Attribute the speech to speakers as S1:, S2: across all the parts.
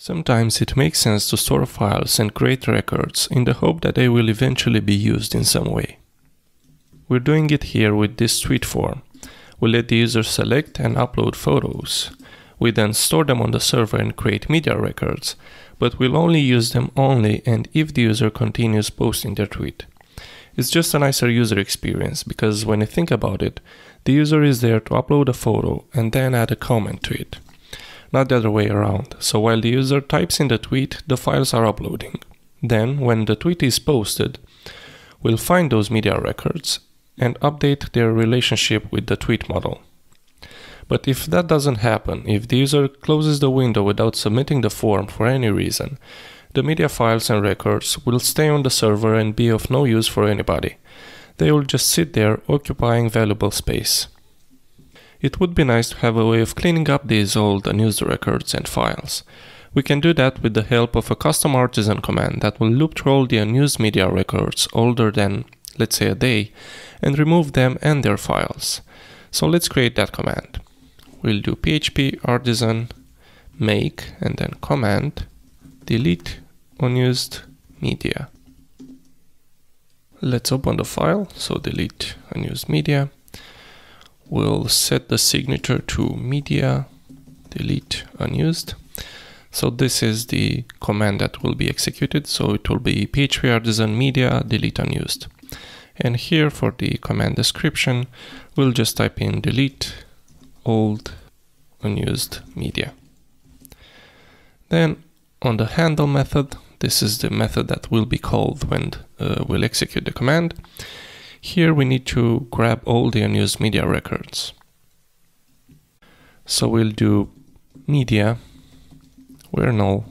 S1: Sometimes it makes sense to store files and create records in the hope that they will eventually be used in some way. We're doing it here with this tweet form. We let the user select and upload photos. We then store them on the server and create media records, but we'll only use them only and if the user continues posting their tweet. It's just a nicer user experience because when you think about it, the user is there to upload a photo and then add a comment to it not the other way around. So while the user types in the tweet, the files are uploading. Then, when the tweet is posted, we'll find those media records and update their relationship with the tweet model. But if that doesn't happen, if the user closes the window without submitting the form for any reason, the media files and records will stay on the server and be of no use for anybody. They will just sit there occupying valuable space. It would be nice to have a way of cleaning up these old unused records and files. We can do that with the help of a custom artisan command that will loop through all the unused media records older than, let's say, a day, and remove them and their files. So let's create that command. We'll do php artisan make and then command delete unused media. Let's open the file, so delete unused media we'll set the signature to media delete unused. So this is the command that will be executed. So it will be php artisan media delete unused. And here for the command description, we'll just type in delete old unused media. Then on the handle method, this is the method that will be called when uh, we'll execute the command. Here we need to grab all the unused media records. So we'll do media where null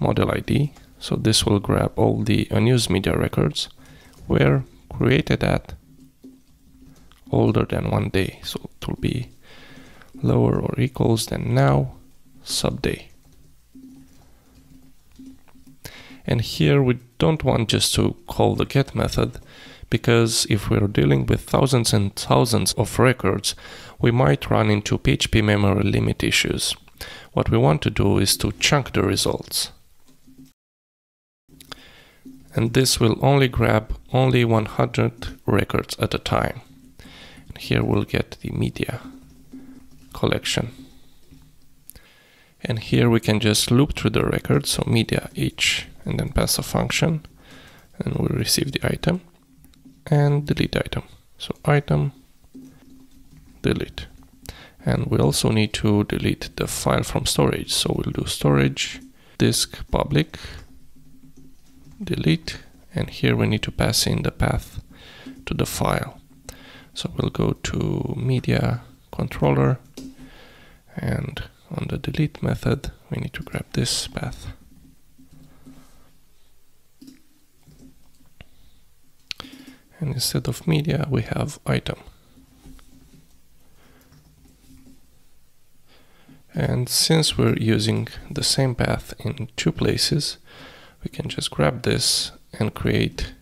S1: model ID. So this will grab all the unused media records where created at older than one day. So it will be lower or equals than now sub day. And here we don't want just to call the get method because if we're dealing with thousands and thousands of records, we might run into PHP memory limit issues. What we want to do is to chunk the results. And this will only grab only 100 records at a time. And here we'll get the media collection. And here we can just loop through the records, so media each and then pass a function and we'll receive the item and delete item. So item delete. And we also need to delete the file from storage. So we'll do storage disk public delete and here we need to pass in the path to the file. So we'll go to media controller and on the delete method we need to grab this path. And instead of media we have item. And since we're using the same path in two places we can just grab this and create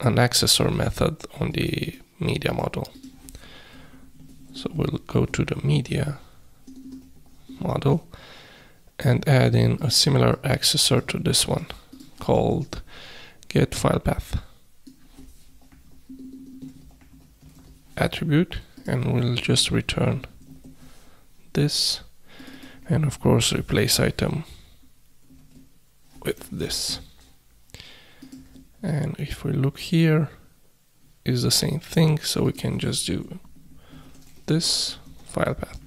S1: an accessor method on the media model so we'll go to the media model and add in a similar accessor to this one called get file path. Attribute and we'll just return this and of course replace item with this. And if we look here is the same thing so we can just do this file path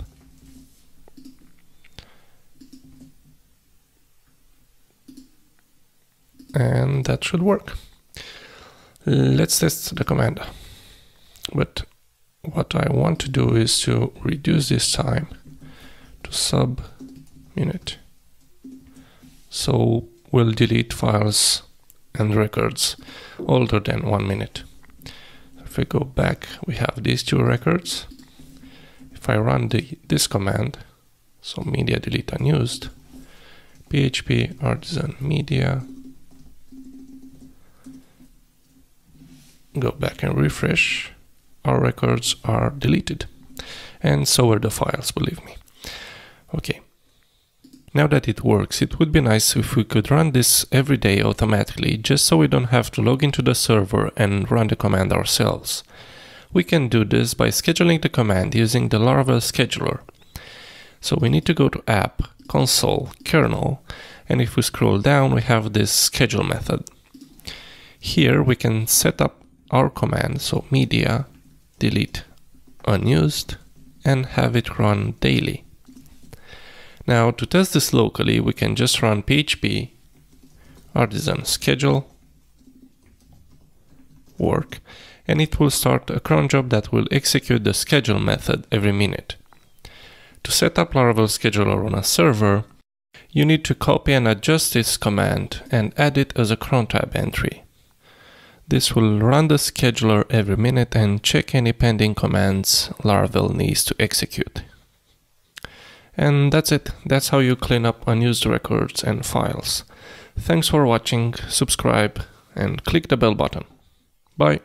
S1: and that should work. Let's test the command. But what I want to do is to reduce this time to sub minute. So we'll delete files and records older than one minute. If we go back, we have these two records. If I run the, this command, so media delete unused, php artisan media go back and refresh, our records are deleted. and so are the files, believe me. Okay. Now that it works, it would be nice if we could run this every day automatically, just so we don't have to log into the server and run the command ourselves. We can do this by scheduling the command using the Laravel scheduler. So we need to go to app, console, kernel, and if we scroll down, we have this schedule method. Here we can set up our command, so media, delete unused, and have it run daily. Now to test this locally, we can just run php artisan schedule work, and it will start a cron job that will execute the schedule method every minute. To set up Laravel scheduler on a server, you need to copy and adjust this command and add it as a cron tab entry. This will run the scheduler every minute and check any pending commands Laravel needs to execute. And that's it. That's how you clean up unused records and files. Thanks for watching, subscribe, and click the bell button. Bye.